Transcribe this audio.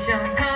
想他。